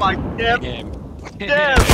my damn. Damn!